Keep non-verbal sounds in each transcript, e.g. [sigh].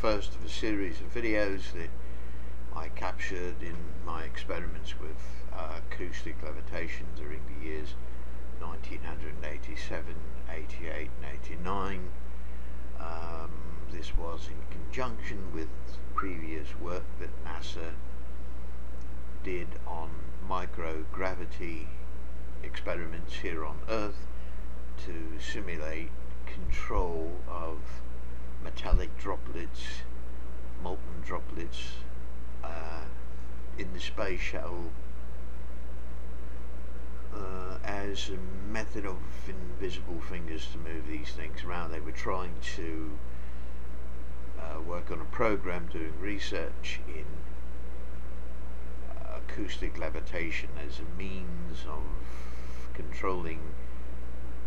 first of a series of videos that I captured in my experiments with uh, acoustic levitation during the years 1987, 88 and 89. Um, this was in conjunction with previous work that NASA did on microgravity experiments here on Earth to simulate control of metallic droplets, molten droplets uh, in the space shuttle uh, as a method of invisible fingers to move these things around. They were trying to uh, work on a program doing research in acoustic levitation as a means of controlling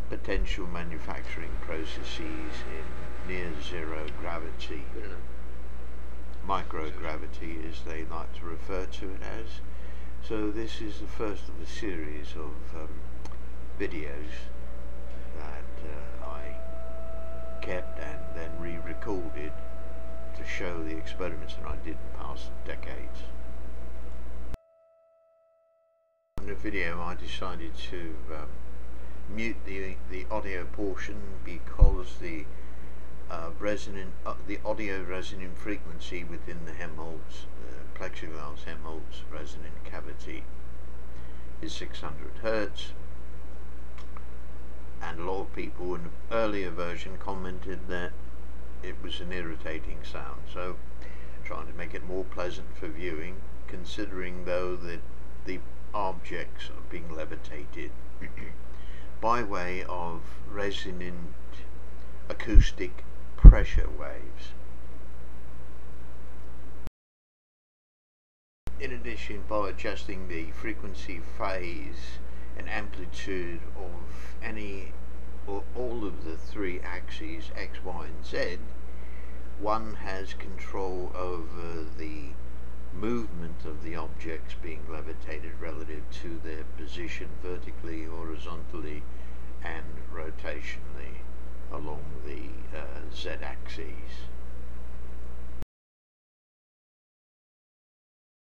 potential manufacturing processes in near zero gravity, microgravity as they like to refer to it as. So this is the first of a series of um, videos that uh, I kept and then re-recorded to show the experiments that I did in past decades. In the video I decided to um, mute the the audio portion because the resonant uh, the audio resonant frequency within the Helmholtz uh, plexiglass Helmholtz resonant cavity is 600 hertz. And a lot of people in the earlier version commented that it was an irritating sound. So trying to make it more pleasant for viewing considering though that the objects are being levitated [coughs] by way of resonant acoustic pressure waves. In addition, by adjusting the frequency, phase and amplitude of any or all of the three axes X, Y and Z, one has control over the movement of the objects being levitated relative to their position vertically, horizontally and rotationally along the uh, z-axis.